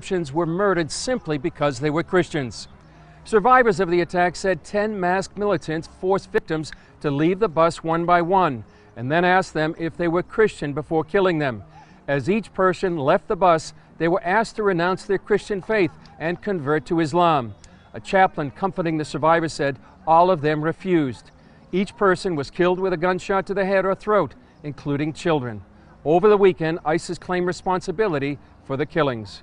Egyptians were murdered simply because they were Christians. Survivors of the attack said 10 masked militants forced victims to leave the bus one by one and then asked them if they were Christian before killing them. As each person left the bus, they were asked to renounce their Christian faith and convert to Islam. A chaplain comforting the survivors said all of them refused. Each person was killed with a gunshot to the head or throat, including children. Over the weekend, ISIS claimed responsibility for the killings.